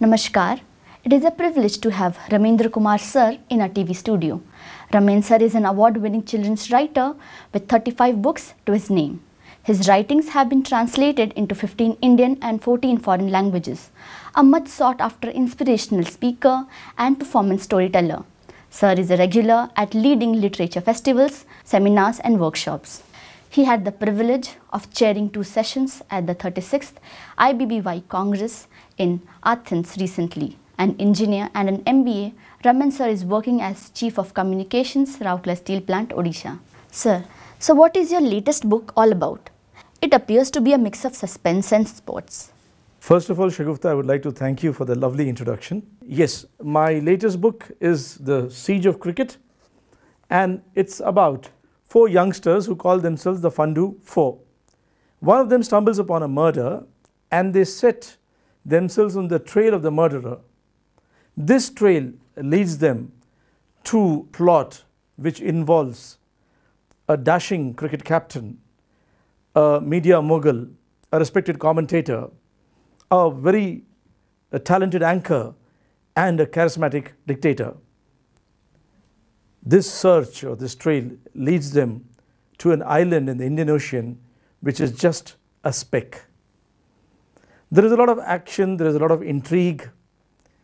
Namaskar. It is a privilege to have Ramendra Kumar sir in our TV studio. Ramen sir is an award-winning children's writer with 35 books to his name. His writings have been translated into 15 Indian and 14 foreign languages. A much sought after inspirational speaker and performance storyteller. Sir is a regular at leading literature festivals, seminars and workshops. He had the privilege of chairing two sessions at the 36th IBBY Congress in Athens recently. An engineer and an MBA, Raman sir is working as Chief of Communications, Rourkela Steel Plant, Odisha. Sir, so what is your latest book all about? It appears to be a mix of suspense and sports. First of all, Shagufta, I would like to thank you for the lovely introduction. Yes, my latest book is The Siege of Cricket, and it's about four youngsters who call themselves the Fundu Four. One of them stumbles upon a murder and they set themselves on the trail of the murderer. This trail leads them to plot which involves a dashing cricket captain, a media mogul, a respected commentator, a very a talented anchor, and a charismatic dictator. This search or this trail leads them to an island in the Indian Ocean which is just a speck. There is a lot of action, there is a lot of intrigue,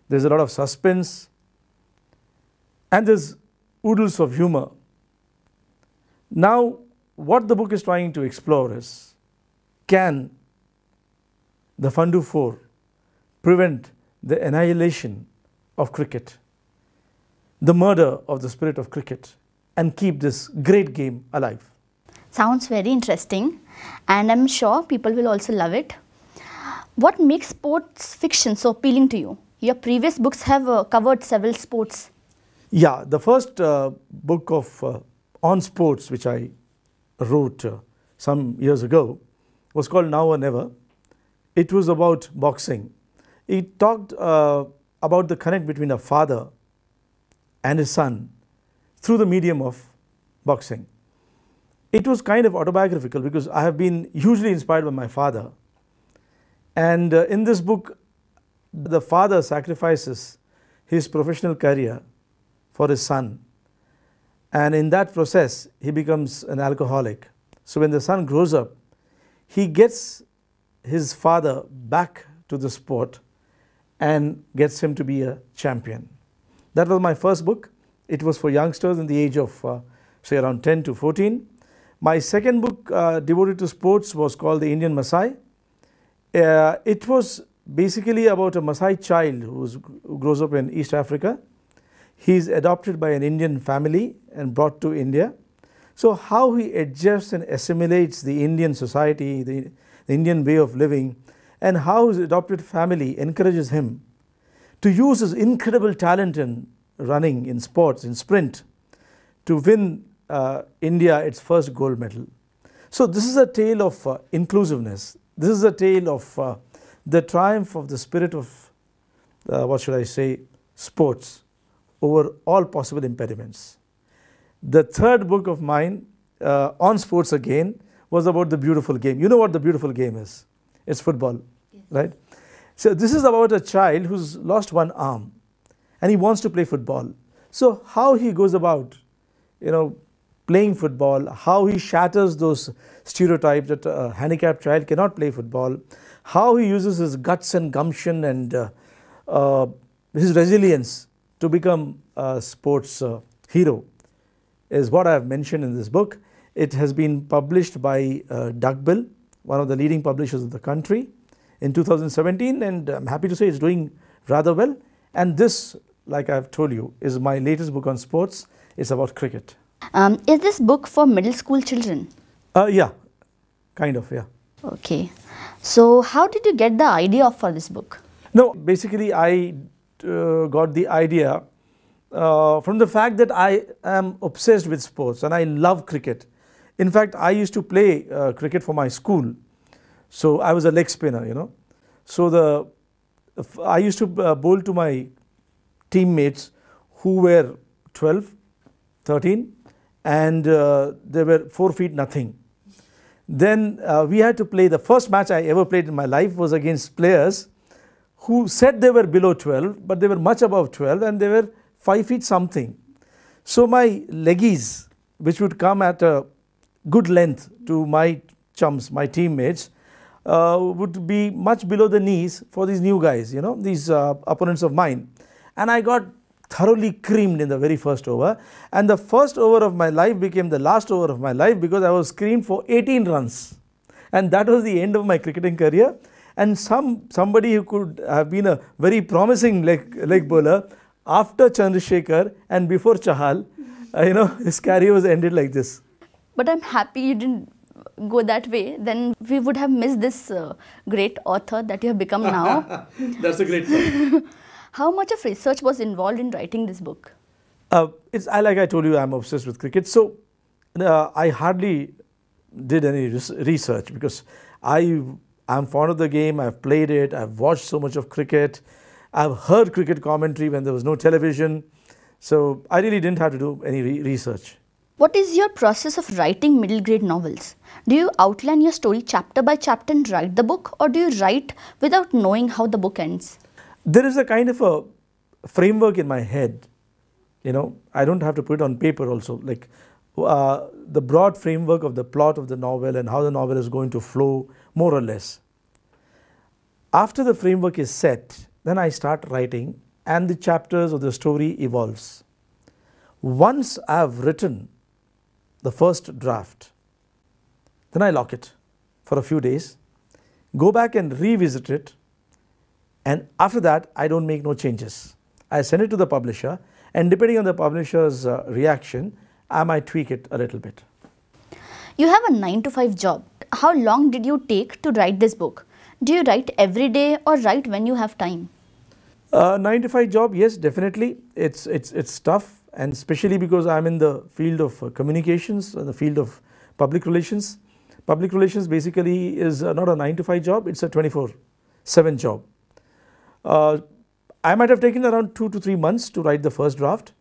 there is a lot of suspense, and there's oodles of humor. Now, what the book is trying to explore is can the Fundu 4 prevent the annihilation of cricket, the murder of the spirit of cricket, and keep this great game alive? Sounds very interesting, and I'm sure people will also love it. What makes sports fiction so appealing to you? Your previous books have uh, covered several sports. Yeah, the first uh, book of uh, on sports which I wrote uh, some years ago was called Now or Never. It was about boxing. It talked uh, about the connect between a father and his son through the medium of boxing. It was kind of autobiographical because I have been hugely inspired by my father. And uh, in this book, the father sacrifices his professional career for his son. And in that process, he becomes an alcoholic. So when the son grows up, he gets his father back to the sport and gets him to be a champion. That was my first book. It was for youngsters in the age of, uh, say, around 10 to 14. My second book uh, devoted to sports was called The Indian Masai. Uh, it was basically about a Maasai child who grows up in East Africa. He is adopted by an Indian family and brought to India. So, how he adjusts and assimilates the Indian society, the, the Indian way of living, and how his adopted family encourages him to use his incredible talent in running, in sports, in sprint, to win uh, India its first gold medal. So, this is a tale of uh, inclusiveness. This is a tale of uh, the triumph of the spirit of, uh, what should I say, sports over all possible impediments. The third book of mine uh, on sports again was about the beautiful game. You know what the beautiful game is? It's football, yes. right? So, this is about a child who's lost one arm and he wants to play football. So, how he goes about, you know, playing football, how he shatters those stereotypes that a handicapped child cannot play football, how he uses his guts and gumption and uh, uh, his resilience to become a sports uh, hero is what I have mentioned in this book. It has been published by uh, Duckbill, one of the leading publishers of the country in 2017 and I'm happy to say it's doing rather well and this like I've told you is my latest book on sports. It's about cricket. Um, is this book for middle school children? Uh, yeah, kind of, yeah. Okay. So, how did you get the idea for this book? No, basically, I uh, got the idea uh, from the fact that I am obsessed with sports and I love cricket. In fact, I used to play uh, cricket for my school. So, I was a leg spinner, you know. So, the I used to uh, bowl to my teammates who were 12, 13, and uh, they were 4 feet nothing. Then uh, we had to play the first match I ever played in my life was against players who said they were below 12, but they were much above 12 and they were 5 feet something. So my leggies, which would come at a good length to my chums, my teammates, uh, would be much below the knees for these new guys, you know, these uh, opponents of mine. And I got thoroughly creamed in the very first over. And the first over of my life became the last over of my life because I was creamed for 18 runs. And that was the end of my cricketing career. And some somebody who could have been a very promising leg, leg bowler after Chandrasekhar and before Chahal, uh, you know, his career was ended like this. But I'm happy you didn't go that way. Then we would have missed this uh, great author that you have become now. That's a great point. How much of research was involved in writing this book? Uh, it's I, like I told you, I'm obsessed with cricket. So uh, I hardly did any research because I am fond of the game. I've played it. I've watched so much of cricket. I've heard cricket commentary when there was no television. So I really didn't have to do any re- research. What is your process of writing middle grade novels? Do you outline your story chapter by chapter and write the book, or do you write without knowing how the book ends? There is a kind of a framework in my head. You know, I don't have to put it on paper also. Like uh, the broad framework of the plot of the novel and how the novel is going to flow, more or less. After the framework is set, then I start writing, and the chapters of the story evolves. Once I have written the first draft, then I lock it for a few days, go back and revisit it, and after that, I don't make no changes. I send it to the publisher, and depending on the publisher's uh, reaction, I might tweak it a little bit. You have a 9 to 5 job. How long did you take to write this book? Do you write every day or write when you have time? Uh, 9 to 5 job, yes, definitely. It's, it's, it's tough, and especially because I'm in the field of uh, communications, in the field of public relations. Public relations basically is uh, not a 9 to 5 job, it's a 24 7 job. Uh, I might have taken around 2 to 3 months to write the first draft.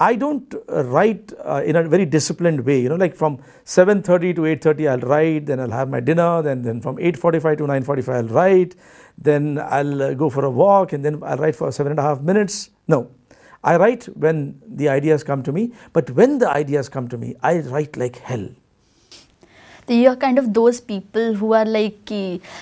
I don't uh, write uh, in a very disciplined way, you know, like from 7.30 to 8.30 I'll write, then I'll have my dinner, then, then from 8.45 to 9.45 I'll write, then I'll uh, go for a walk and then I'll write for seven and a half minutes. No, I write when the ideas come to me, but when the ideas come to me, I write like hell. You're kind of those people who are like,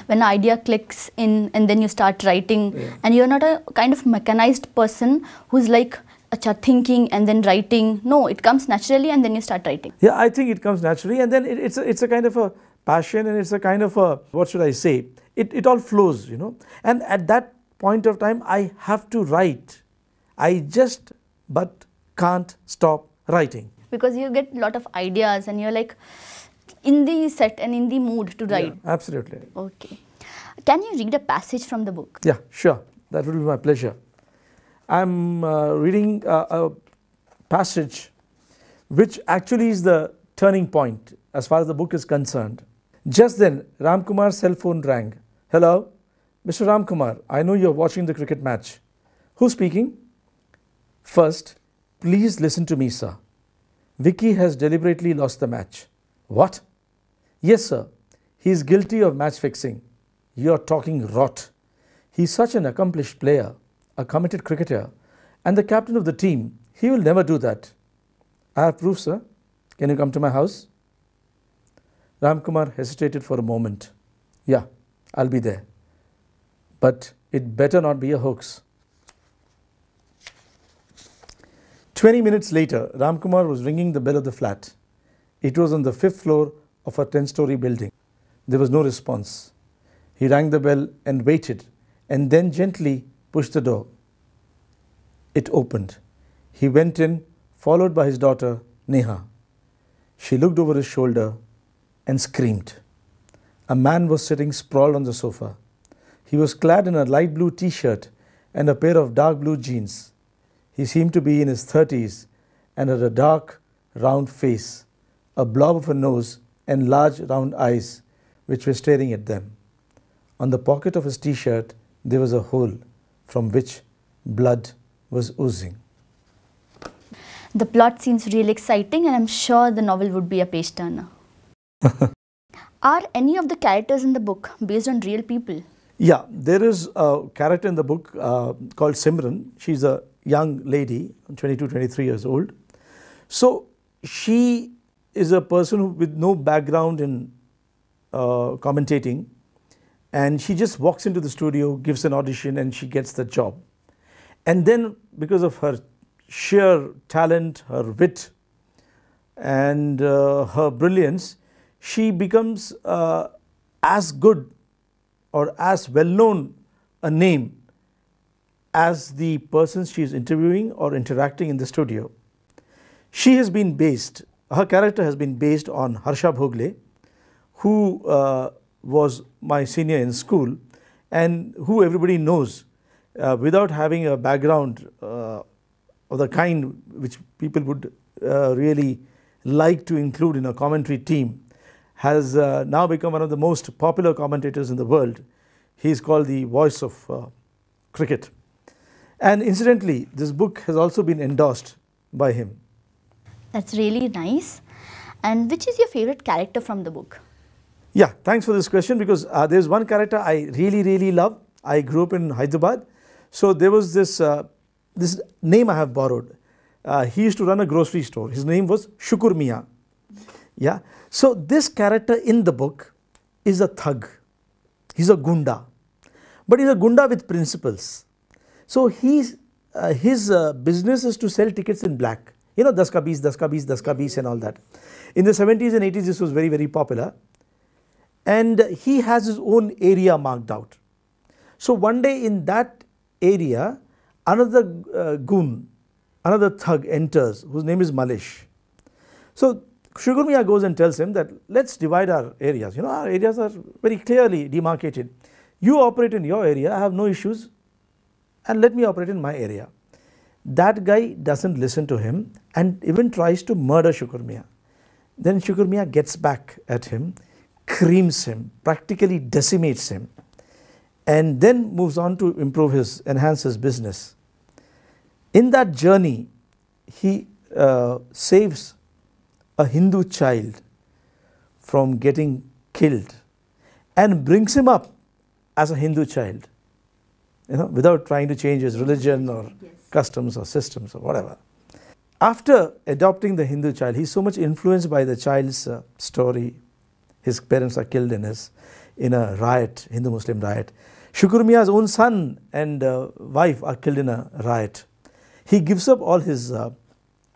when idea clicks in and then you start writing, Yeah. and you're not a kind of mechanized person who's like, acha, thinking and then writing. No, it comes naturally and then you start writing. Yeah, I think it comes naturally, and then it, it's a, it's a kind of a passion, and it's a kind of a what should I say? It it all flows, you know. And at that point of time, I have to write. I just but can't stop writing. Because you get a lot of ideas and you're like in the set and in the mood to write. Yeah, absolutely. Okay. Can you read a passage from the book? Yeah, sure. That would be my pleasure. I'm uh, reading a, a passage which actually is the turning point as far as the book is concerned. Just then, Ramkumar's cell phone rang. Hello, Mr. Ramkumar, I know you're watching the cricket match. Who's speaking? First, please listen to me, sir. Vicky has deliberately lost the match. What? Yes, sir. He is guilty of match fixing. You're talking rot. He is such an accomplished player, a committed cricketer, and the captain of the team. He will never do that. I have proof, sir. Can you come to my house? Ramkumar hesitated for a moment. Yeah, I'll be there. But it better not be a hoax. 20 minutes later, Ramkumar was ringing the bell of the flat. It was on the fifth floor of a 10 story building. There was no response. He rang the bell and waited, and then gently pushed the door. It opened. He went in, followed by his daughter, Neha. She looked over his shoulder and screamed. A man was sitting sprawled on the sofa. He was clad in a light blue t shirt and a pair of dark blue jeans. He seemed to be in his 30s and had a dark, round face, a blob of a nose, and large, round eyes which were staring at them. On the pocket of his t shirt, there was a hole from which blood was oozing. The plot seems really exciting, and I'm sure the novel would be a page turner. Are any of the characters in the book based on real people? Yeah, there is a character in the book uh, called Simran. She's a young lady, 22, 23 years old. So she is a person who, with no background in uh, commentating, and she just walks into the studio, gives an audition, and she gets the job. And then, because of her sheer talent, her wit, and uh, her brilliance, she becomes uh, as good or as well known a name as the persons she is interviewing or interacting in the studio. She has been based, her character has been based on Harsha Bhogle, who uh, was my senior in school and who everybody knows uh, without having a background uh, of the kind which people would uh, really like to include in a commentary team has uh, now become one of the most popular commentators in the world. He is called the voice of uh, cricket. And incidentally, this book has also been endorsed by him. That's really nice. And which is your favorite character from the book? Yeah, thanks for this question because uh, there's one character I really, really love. I grew up in Hyderabad. So there was this, uh, this name I have borrowed. Uh, he used to run a grocery store. His name was Shukur Mia. Yeah. So this character in the book is a thug. He's a gunda. But he's a gunda with principles. So he's, uh, his uh, business is to sell tickets in black. You know, Daska Bees, Daska Bees, Daska Bees and all that. In the 70s and 80s, this was very, very popular. And he has his own area marked out. So one day in that area, another uh, goon, another thug enters whose name is Malish. So Shukur Mia goes and tells him that let's divide our areas. You know, our areas are very clearly demarcated. You operate in your area, I have no issues, and let me operate in my area. That guy doesn't listen to him and even tries to murder Shukur Mia. Then Shukur Mia gets back at him, creams him, practically decimates him, and then moves on to improve his, enhance his business. In that journey, he uh, saves a Hindu child from getting killed and brings him up as a Hindu child, you know, without trying to change his religion or yes. customs or systems or whatever. After adopting the Hindu child, he's so much influenced by the child's uh, story. His parents are killed in his in a riot, Hindu-Muslim riot. Shukur Mia's own son and uh, wife are killed in a riot. He gives up all his uh,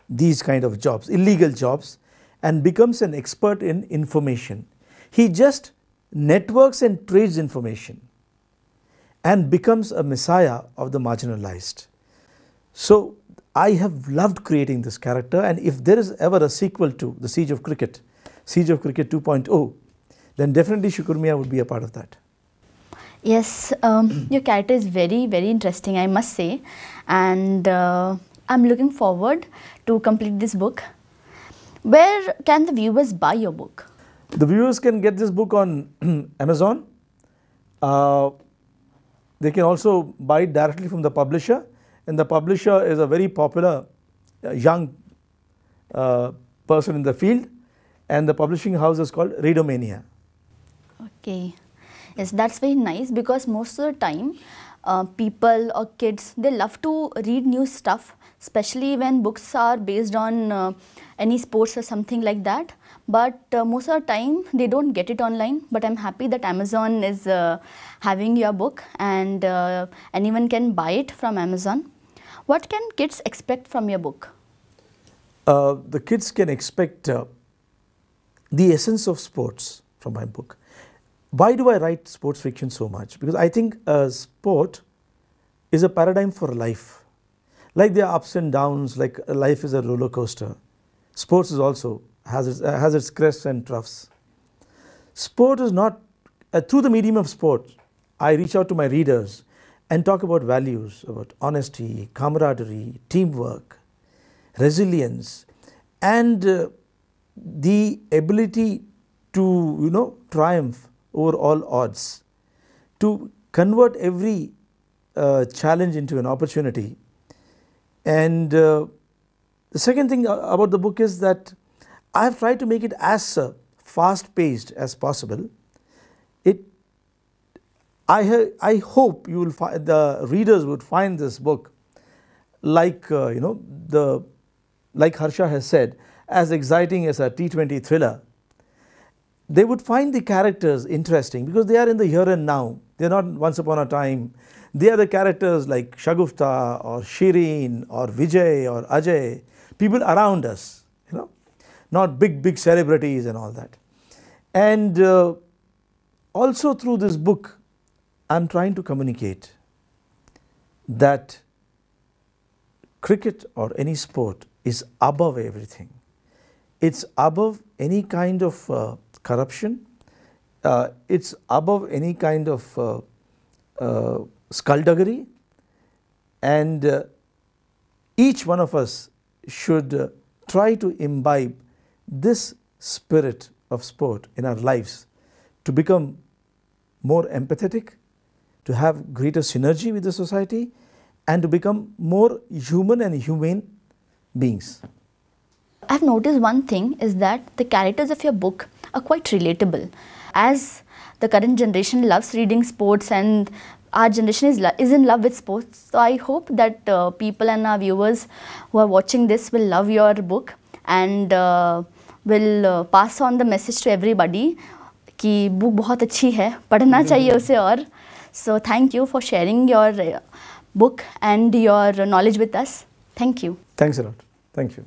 these kind of jobs, illegal jobs, and becomes an expert in information. He just networks and trades information and becomes a messiah of the marginalized. So I have loved creating this character and if there is ever a sequel to The Siege of Cricket, Siege of Cricket 2.0, then definitely Shukur Mia would be a part of that. Yes, um, your character is very, very interesting, I must say. And uh, I'm looking forward to complete this book. Where can the viewers buy your book? The viewers can get this book on Amazon. Uh, they can also buy directly from the publisher. And the publisher is a very popular uh, young uh, person in the field. And the publishing house is called Readomania. Okay. Yes, that's very nice because most of the time uh, people or kids, they love to read new stuff, especially when books are based on uh, any sports or something like that. But uh, most of the time they don't get it online. But I'm happy that Amazon is uh, having your book and uh, anyone can buy it from Amazon. What can kids expect from your book? Uh, the kids can expect the essence of sports from my book why do I write sports fiction so much? Because I think sport is a paradigm for life. Like there are ups and downs, like life is a roller coaster. Sports is also has its, uh, has its crests and troughs. Sport is not, uh, through the medium of sport, I reach out to my readers and talk about values, about honesty, camaraderie, teamwork, resilience, and uh, the ability to, you know, triumph over all odds, to convert every uh, challenge into an opportunity. And uh, the second thing about the book is that I have tried to make it as uh, fast paced as possible. It I, ha- I hope you will find the readers would find this book like uh, you know the like Harsha has said as exciting as a T20 thriller. They would find the characters interesting because they are in the here and now. They are not once upon a time. They are the characters like Shagufta or Shirin or Vijay or Ajay, people around us, not big big celebrities and all that. And uh, also through this book, I'm trying to communicate that cricket or any sport is above everything. It's above any kind of uh, corruption. Uh, it's above any kind of uh, uh skullduggery. And uh, each one of us should uh, try to imbibe this spirit of sport in our lives to become more empathetic, to have greater synergy with the society, and to become more human and humane beings. I've noticed one thing is that the characters of your book are quite relatable. As the current generation loves reading sports and our generation is, is in love with sports. So I hope that uh, people and our viewers who are watching this will love your book and uh, will pass on the message to everybody कि book बहुत अच्छी है पढ़ना चाहिए उसे और। So thank you for sharing your book and your knowledge with us thank you thanks thank you